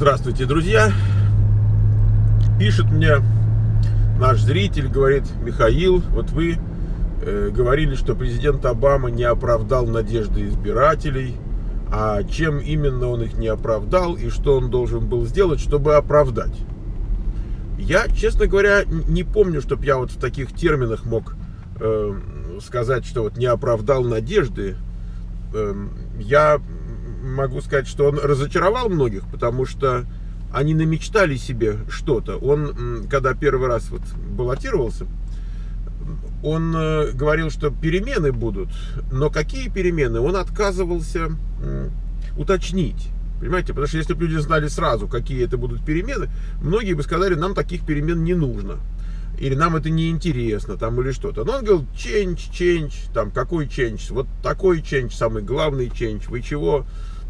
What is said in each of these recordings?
Здравствуйте, друзья! Пишет мне наш зритель, говорит, Михаил, вот вы э, говорили, что президент Обама не оправдал надежды избирателей, а чем именно он их не оправдал и что он должен был сделать, чтобы оправдать. Я, честно говоря, не помню, чтобы я вот в таких терминах мог э, сказать, что вот не оправдал надежды. Э, я могу сказать, что он разочаровал многих, потому что они намечтали себе что-то. Он, когда первый раз вот баллотировался, он э, говорил, что перемены будут, но какие перемены, он отказывался уточнить. Понимаете, потому что если бы люди знали сразу, какие это будут перемены, многие бы сказали, нам таких перемен не нужно. Или нам это не интересно, там, или что-то. Но он говорил, change, change, там, какой change? Вот такой change, самый главный change. Вы чего?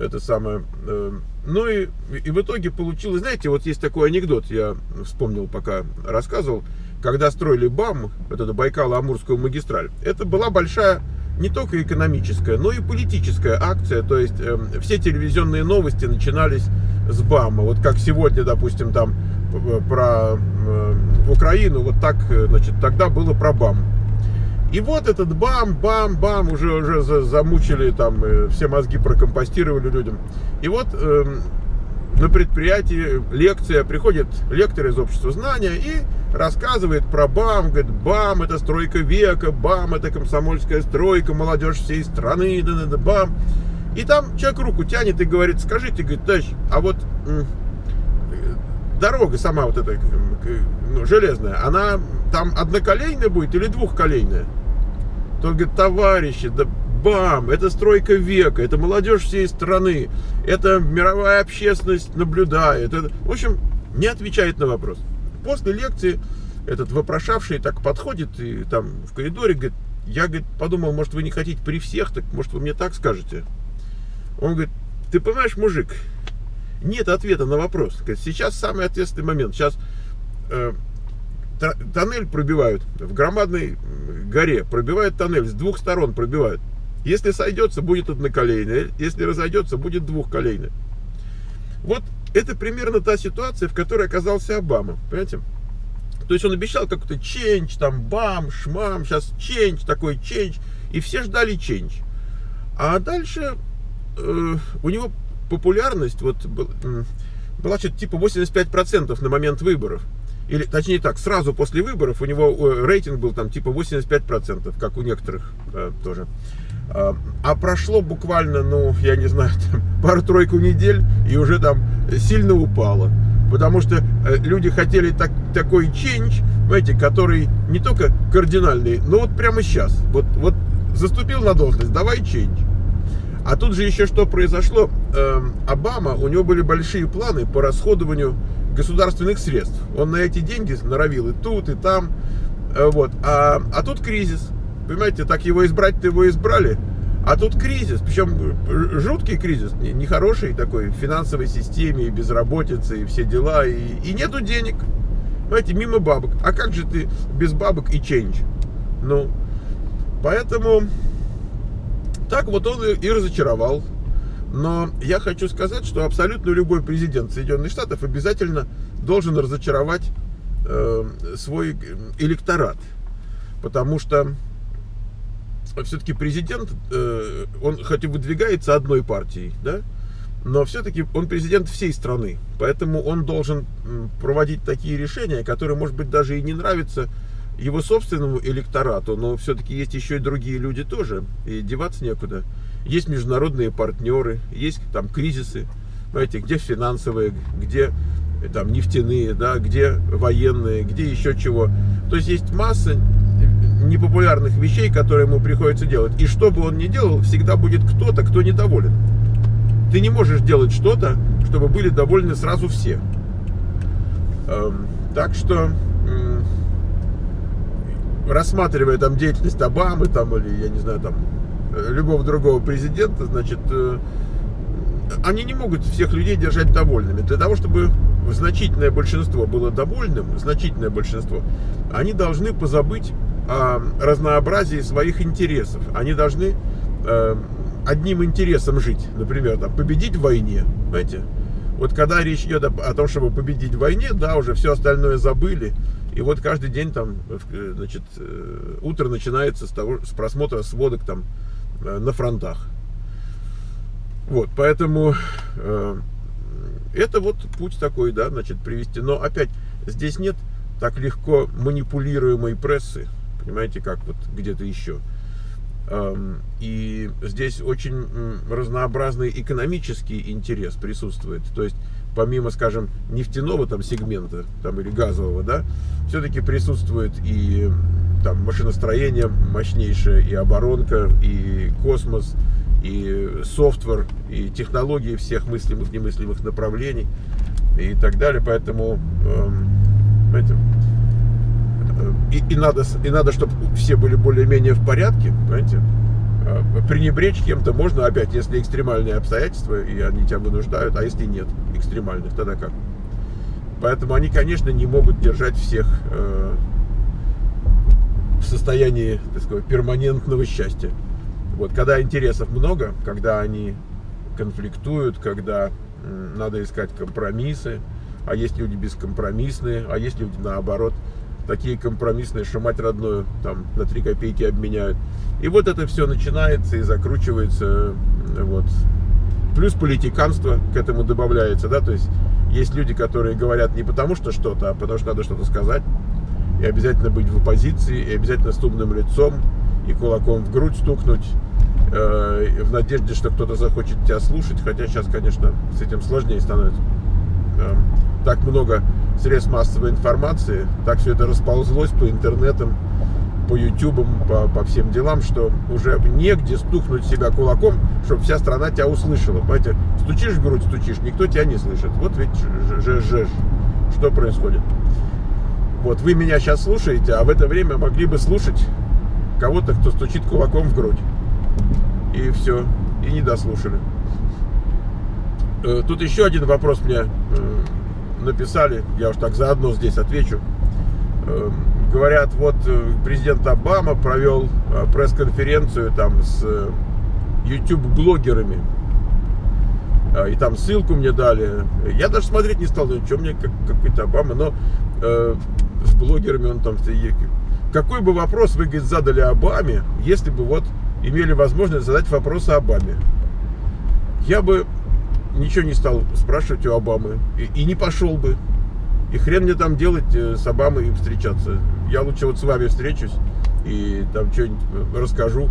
Это самое. Э, ну и, и в итоге получилось, знаете, вот есть такой анекдот, я вспомнил, пока рассказывал, когда строили БАМ, вот эту Байкало-Амурскую магистраль, это была большая не только экономическая, но и политическая акция, то есть э, все телевизионные новости начинались с БАМа, вот как сегодня, допустим, там э, про э, Украину, вот так, э, значит, тогда было про БАМ. И вот этот бам-бам-бам, уже, уже замучили, там, э, все мозги прокомпостировали людям. И вот э, на предприятии лекция, приходит лектор из общества знания и рассказывает про БАМ, говорит, БАМ это стройка века, БАМ это комсомольская стройка, молодежь всей страны, да, да, да, БАМ. И там человек руку тянет и говорит, скажите, говорит, товарищ, а вот дорога сама вот эта ну, железная, она там одноколейная будет или двухколейная? Тот говорит, товарищи, да бам, это стройка века, это молодежь всей страны, это мировая общественность наблюдает. Это... В общем, не отвечает на вопрос. После лекции этот вопрошавший так подходит и там в коридоре говорит, я говорит, подумал, может вы не хотите при всех, так может вы мне так скажете. Он говорит, ты понимаешь, мужик, нет ответа на вопрос. Говорит, сейчас самый ответственный момент. Сейчас э, тоннель пробивают в громадной горе, пробивают тоннель, с двух сторон пробивают. Если сойдется, будет одноколейный, если разойдется, будет двухколейный. Вот это примерно та ситуация, в которой оказался Обама, понимаете? То есть он обещал какой-то ченч, там бам, шмам, сейчас ченч, такой ченч, и все ждали ченч. А дальше э, у него популярность вот, была что-то типа 85% на момент выборов или точнее так, сразу после выборов у него э, рейтинг был там типа 85%, как у некоторых э, тоже. А, а прошло буквально, ну, я не знаю, пару-тройку недель, и уже там сильно упало. Потому что э, люди хотели так, такой change, знаете, который не только кардинальный, но вот прямо сейчас. Вот, вот заступил на должность, давай change. А тут же еще что произошло? Эм, Обама, у него были большие планы по расходованию государственных средств. Он на эти деньги норовил и тут, и там. Э, вот. А, а тут кризис. Понимаете, так его избрать-то его избрали. А тут кризис, причем жуткий кризис, нехороший такой, в финансовой системе, и безработица, и все дела, и, и нету денег. Понимаете, мимо бабок. А как же ты без бабок и ченч? Ну, поэтому так вот он и разочаровал но я хочу сказать, что абсолютно любой президент Соединенных Штатов обязательно должен разочаровать э, свой электорат. Потому что все-таки президент, э, он хоть и выдвигается одной партией, да, но все-таки он президент всей страны. Поэтому он должен проводить такие решения, которые, может быть, даже и не нравятся его собственному электорату, но все-таки есть еще и другие люди тоже, и деваться некуда есть международные партнеры, есть там кризисы, знаете, где финансовые, где там нефтяные, да, где военные, где еще чего. То есть есть масса непопулярных вещей, которые ему приходится делать. И что бы он ни делал, всегда будет кто-то, кто недоволен. Ты не можешь делать что-то, чтобы были довольны сразу все. Эм, так что, рассматривая там деятельность Обамы, там, или, я не знаю, там, любого другого президента, значит, э, они не могут всех людей держать довольными. Для того, чтобы значительное большинство было довольным, значительное большинство, они должны позабыть о разнообразии своих интересов. Они должны э, одним интересом жить. Например, там, победить в войне. Знаете? Вот когда речь идет о, о том, чтобы победить в войне, да, уже все остальное забыли. И вот каждый день там, э, значит, утро начинается с того, с просмотра сводок там на фронтах. Вот, поэтому э, это вот путь такой, да, значит, привести. Но опять, здесь нет так легко манипулируемой прессы, понимаете, как вот где-то еще. И здесь очень разнообразный экономический интерес присутствует. То есть помимо, скажем, нефтяного там сегмента там, или газового, да, все-таки присутствует и там машиностроение мощнейшее, и оборонка, и космос, и софтвер, и технологии всех мыслимых, немыслимых направлений и так далее. Поэтому, знаете, и, и, надо, и надо, чтобы все были более-менее в порядке, понимаете? А, пренебречь кем-то можно опять, если экстремальные обстоятельства, и они тебя вынуждают, а если нет экстремальных, тогда как? Поэтому они, конечно, не могут держать всех э, в состоянии, так сказать, перманентного счастья. Вот, когда интересов много, когда они конфликтуют, когда э, надо искать компромиссы, а есть люди бескомпромиссные, а есть люди наоборот такие компромиссные, что мать родную там на 3 копейки обменяют. И вот это все начинается и закручивается. Вот. Плюс политиканство к этому добавляется, да, то есть есть люди, которые говорят не потому что что-то, а потому что надо что-то сказать. И обязательно быть в оппозиции, и обязательно с умным лицом, и кулаком в грудь стукнуть, э, в надежде, что кто-то захочет тебя слушать. Хотя сейчас, конечно, с этим сложнее становится. Э, так много средств массовой информации, так все это расползлось по интернетам, по ютубам, по, по всем делам, что уже негде стукнуть себя кулаком, чтобы вся страна тебя услышала. Понимаете, стучишь в грудь, стучишь, никто тебя не слышит. Вот ведь ж, ж, ж, что происходит. Вот вы меня сейчас слушаете, а в это время могли бы слушать кого-то, кто стучит кулаком в грудь. И все, и не дослушали. Э, тут еще один вопрос мне э, написали, я уж так заодно здесь отвечу. Эм, говорят, вот э, президент Обама провел э, пресс-конференцию там с YouTube-блогерами. Э, и там ссылку мне дали. Я даже смотреть не стал, что мне как, какой-то Обама, но э, с блогерами он там... Какой бы вопрос вы, говорит, задали Обаме, если бы вот имели возможность задать вопросы Обаме? Я бы ничего не стал спрашивать у Обамы. И, и не пошел бы. И хрен мне там делать э, с Обамой встречаться. Я лучше вот с вами встречусь и там что-нибудь расскажу.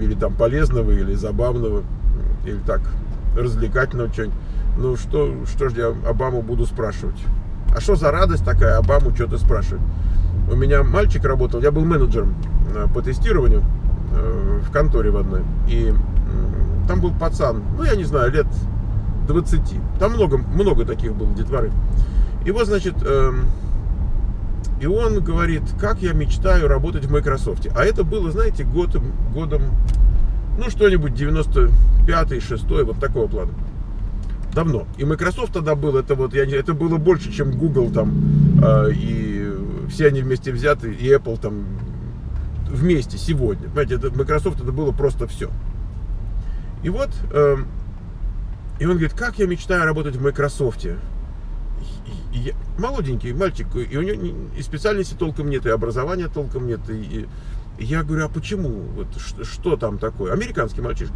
Или там полезного, или забавного, или так, развлекательного что-нибудь. Ну что, что ж я Обаму буду спрашивать? А что за радость такая Обаму что-то спрашивать? У меня мальчик работал, я был менеджером э, по тестированию э, в конторе в одной. И там был пацан, ну я не знаю, лет 20. Там много, много таких было детворы. И вот, значит, эм, и он говорит, как я мечтаю работать в Microsoft. А это было, знаете, годом, годом ну, что-нибудь 95-й, 6 вот такого плана. Давно. И Microsoft тогда был, это вот, я не, это было больше, чем Google там, э, и все они вместе взяты, и Apple там вместе сегодня. Понимаете, это, Microsoft это было просто все. И вот э, и он говорит, как я мечтаю работать в Microsoft. И, и, и молоденький мальчик, и у него и специальности толком нет, и образования толком нет. И, и я говорю, а почему? Вот что, что там такое? Американский мальчишка.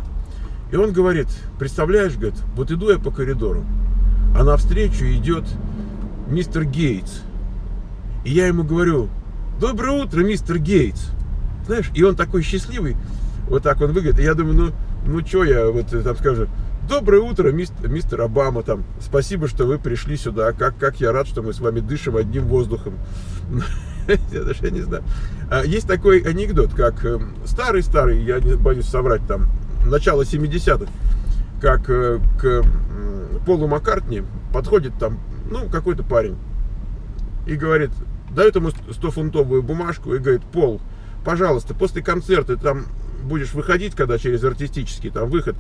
И он говорит, представляешь, говорит, вот иду я по коридору, а навстречу идет мистер Гейтс. И я ему говорю, доброе утро, мистер Гейтс. Знаешь, и он такой счастливый, вот так он выглядит. И я думаю, ну, ну что я вот там скажу, Доброе утро, мистер, мистер Обама. Там, спасибо, что вы пришли сюда. Как, как я рад, что мы с вами дышим одним воздухом. Я даже не знаю. А, есть такой анекдот, как старый-старый, эм, я не боюсь соврать, там, начало 70-х, как э, к Полу Маккартни подходит там, ну, какой-то парень и говорит, дает ему 100-фунтовую бумажку и говорит, Пол, пожалуйста, после концерта там будешь выходить, когда через артистический там выход,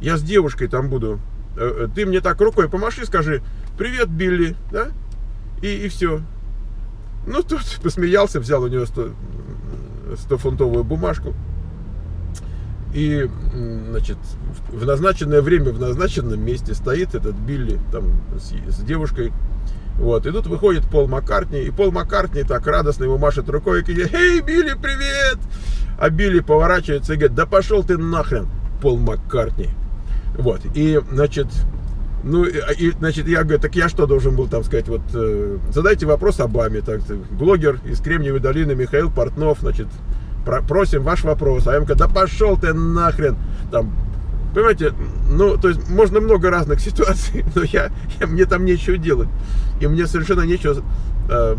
я с девушкой там буду, э, э, ты мне так рукой помаши, скажи, привет, Билли, да? И, и все. Ну, тот посмеялся, взял у него 100, 100 фунтовую бумажку. И, значит, в назначенное время, в назначенном месте стоит этот Билли там с, с девушкой. Вот, и тут выходит Пол Маккартни, и Пол Маккартни так радостно ему машет рукой и говорит, «Эй, Билли, привет!» А Билли поворачивается и говорит, «Да пошел ты нахрен, Пол Маккартни!» Вот, и, значит, ну, и, значит, я говорю, так я что должен был там сказать? Вот, э, задайте вопрос Обаме, так, блогер из Кремниевой долины Михаил Портнов, значит, просим ваш вопрос. А говорю, да пошел ты нахрен, там, понимаете, ну, то есть, можно много разных ситуаций, но я, я мне там нечего делать, и мне совершенно нечего э,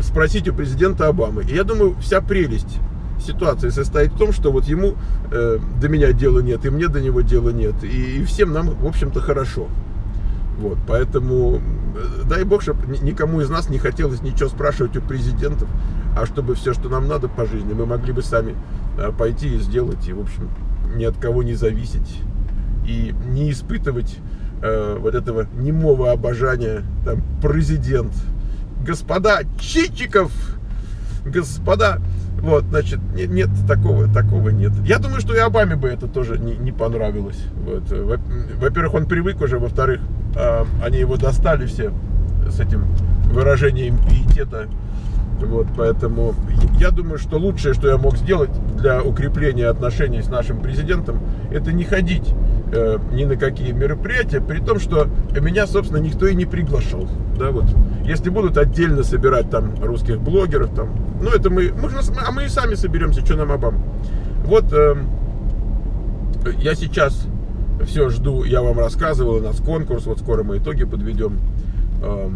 спросить у президента Обамы. И я думаю, вся прелесть ситуация состоит в том, что вот ему э, до меня дела нет, и мне до него дела нет, и, и всем нам, в общем-то, хорошо. Вот, поэтому э, дай бог, чтобы никому из нас не хотелось ничего спрашивать у президентов, а чтобы все, что нам надо по жизни, мы могли бы сами э, пойти и сделать, и, в общем, ни от кого не зависеть, и не испытывать э, вот этого немого обожания, там, президент, господа Чичиков, господа вот, значит, нет, нет такого, такого нет. Я думаю, что и Обаме бы это тоже не, не понравилось. Вот. Во-первых, он привык уже, во-вторых, а, они его достали все с этим выражением пиетета. Вот, поэтому я думаю, что лучшее, что я мог сделать для укрепления отношений с нашим президентом, это не ходить э, ни на какие мероприятия, при том, что меня, собственно, никто и не приглашал. Да, вот. Если будут отдельно собирать там русских блогеров, там, ну это мы, мы а мы и сами соберемся, что нам обам. Вот э, я сейчас все жду, я вам рассказывал, у нас конкурс, вот скоро мы итоги подведем. Э,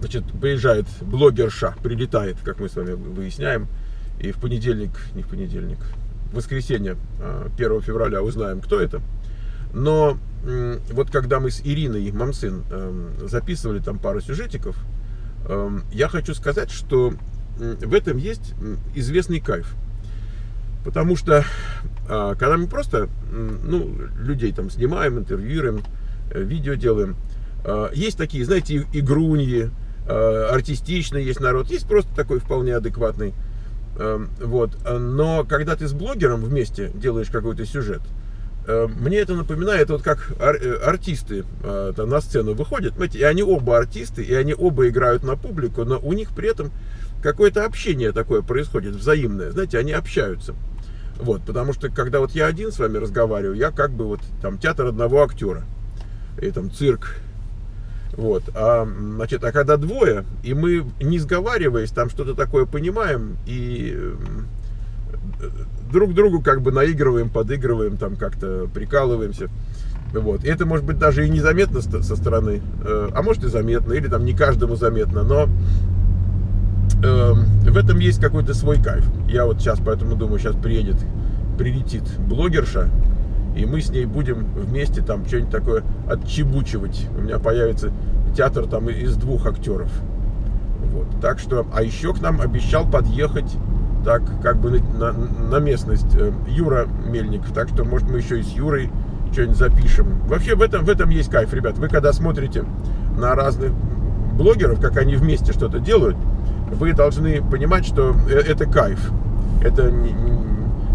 значит, приезжает блогерша, прилетает, как мы с вами выясняем, и в понедельник, не в понедельник, в воскресенье, 1 э, февраля узнаем, кто это. Но вот когда мы с Ириной Мамсын эм, записывали там пару сюжетиков, эм, я хочу сказать, что в этом есть известный кайф. Потому что а, когда мы просто ну, людей там снимаем, интервьюируем, э, видео делаем, а, есть такие, знаете, игруньи, а, артистичный есть народ, есть просто такой вполне адекватный. Эм, вот. Но когда ты с блогером вместе делаешь какой-то сюжет, Э, мне это напоминает, вот как ар э, артисты э, там, на сцену выходят, и они оба артисты, и они оба играют на публику, но у них при этом какое-то общение такое происходит, взаимное, знаете, они общаются. Вот, потому что когда вот я один с вами разговариваю, я как бы вот там театр одного актера, и там цирк, вот, а, значит, а когда двое, и мы не сговариваясь, там что-то такое понимаем, и друг другу как бы наигрываем, подыгрываем, там как-то прикалываемся. Вот. И это может быть даже и незаметно со стороны, э, а может и заметно, или там не каждому заметно, но э, в этом есть какой-то свой кайф. Я вот сейчас поэтому думаю, сейчас приедет, прилетит блогерша, и мы с ней будем вместе там что-нибудь такое отчебучивать. У меня появится театр там из двух актеров. Вот. Так что, а еще к нам обещал подъехать так как бы на, на местность э, Юра Мельников. Так что, может, мы еще и с Юрой что-нибудь запишем. Вообще в этом, в этом есть кайф, ребят. Вы когда смотрите на разных блогеров, как они вместе что-то делают, вы должны понимать, что э, это кайф. Это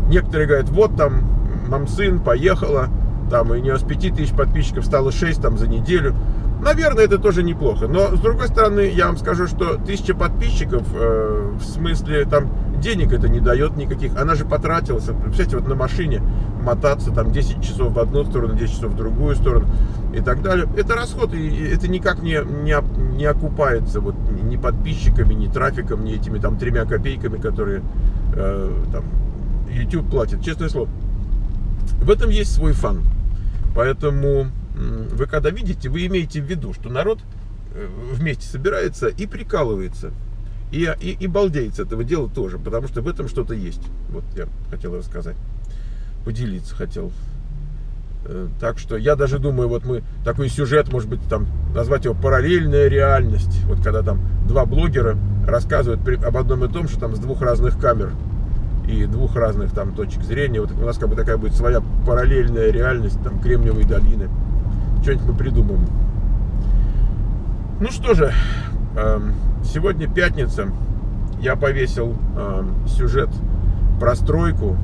некоторые говорят, вот там мамсын поехала, там и не с 5 тысяч подписчиков стало 6 там за неделю. Наверное, это тоже неплохо. Но, с другой стороны, я вам скажу, что тысяча подписчиков, э, в смысле, там, денег это не дает никаких. Она же потратилась, представляете, вот на машине мотаться там 10 часов в одну сторону, 10 часов в другую сторону и так далее. Это расход, и это никак не, не, не окупается вот ни подписчиками, ни трафиком, ни этими там тремя копейками, которые э, там YouTube платит. Честное слово. В этом есть свой фан. Поэтому вы когда видите, вы имеете в виду, что народ э, вместе собирается и прикалывается. И, и, и балдеет с этого дела тоже, потому что в этом что-то есть. Вот я хотел рассказать, поделиться хотел. Э, так что я даже думаю, вот мы такой сюжет, может быть, там назвать его параллельная реальность. Вот когда там два блогера рассказывают об одном и том, что там с двух разных камер и двух разных там точек зрения. Вот у нас как бы такая будет своя параллельная реальность, там Кремниевой долины что-нибудь мы придумаем. Ну что же, эм, сегодня пятница. Я повесил эм, сюжет про стройку.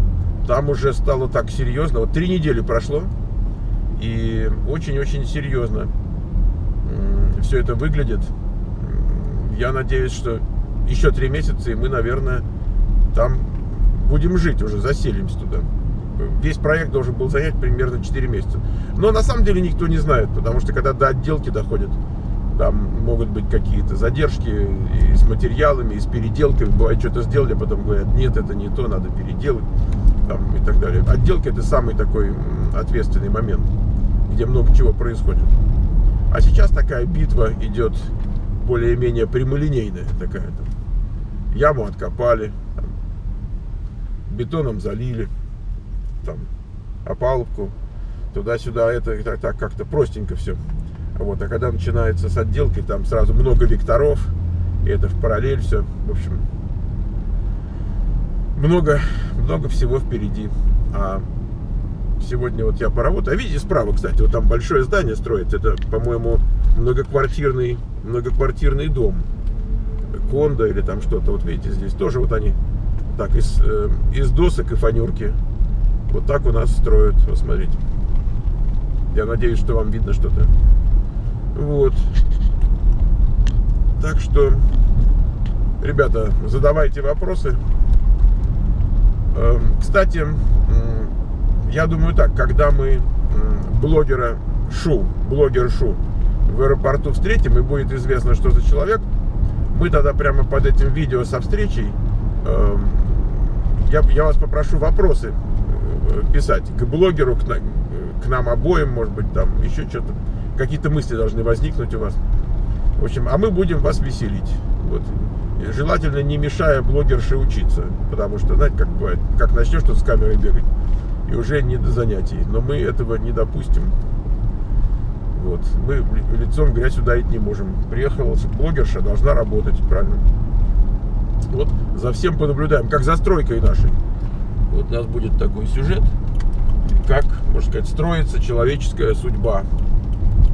там уже стало так серьезно. Вот три недели прошло, и очень-очень серьезно все это выглядит. Я надеюсь, что еще три месяца, и мы, наверное, там будем жить уже, заселимся туда. Весь проект должен был занять примерно 4 месяца. Но на самом деле никто не знает, потому что когда до отделки доходит, там могут быть какие-то задержки и с материалами, и с переделками. Бывает, что-то сделали, а потом говорят, нет, это не то, надо переделать там, и так далее. Отделка это самый такой ответственный момент, где много чего происходит. А сейчас такая битва идет более-менее прямолинейная такая. Яму откопали, бетоном залили, там, опалубку, туда-сюда, это так, так как-то простенько все. Вот, а когда начинается с отделкой, там сразу много векторов, и это в параллель все. В общем, много, много всего впереди. А сегодня вот я поработаю. А видите справа, кстати, вот там большое здание строится. Это, по-моему, многоквартирный, многоквартирный дом. Кондо или там что-то. Вот видите, здесь тоже вот они так из, э, из досок и фанерки. Вот так у нас строят. Вот смотрите. Я надеюсь, что вам видно что-то. Вот. Так что, ребята, задавайте вопросы. Эм, кстати, я думаю так, когда мы блогера Шу, блогер Шу в аэропорту встретим и будет известно, что за человек, мы тогда прямо под этим видео со встречей эм, я, я вас попрошу вопросы э, писать к блогеру, к, к нам обоим, может быть, там еще что-то какие-то мысли должны возникнуть у вас. В общем, а мы будем вас веселить. Вот. Желательно не мешая блогерше учиться. Потому что, знаете, как бывает, как начнешь тут с камерой бегать, и уже не до занятий. Но мы этого не допустим. Вот. Мы лицом в грязь ударить не можем. Приехала блогерша, должна работать, правильно? Вот за всем понаблюдаем, как за стройкой нашей. Вот у нас будет такой сюжет, как, можно сказать, строится человеческая судьба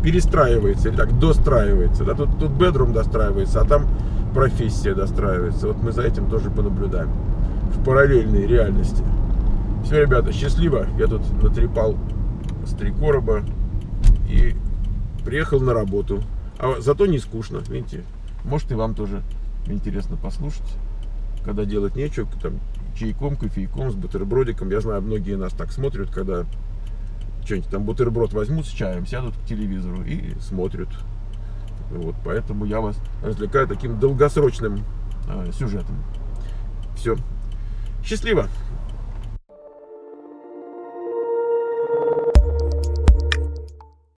перестраивается, или так, достраивается. Да? Тут, тут бедрум достраивается, а там профессия достраивается. Вот мы за этим тоже понаблюдаем в параллельной реальности. Все, ребята, счастливо. Я тут натрепал с три короба и приехал на работу. А зато не скучно, видите. Может и вам тоже интересно послушать, когда делать нечего, там чайком, кофейком, с бутербродиком. Я знаю, многие нас так смотрят, когда что-нибудь там бутерброд возьмут с чаем, сядут к телевизору и смотрят. Вот, поэтому я вас развлекаю таким долгосрочным э, сюжетом. Все. Счастливо!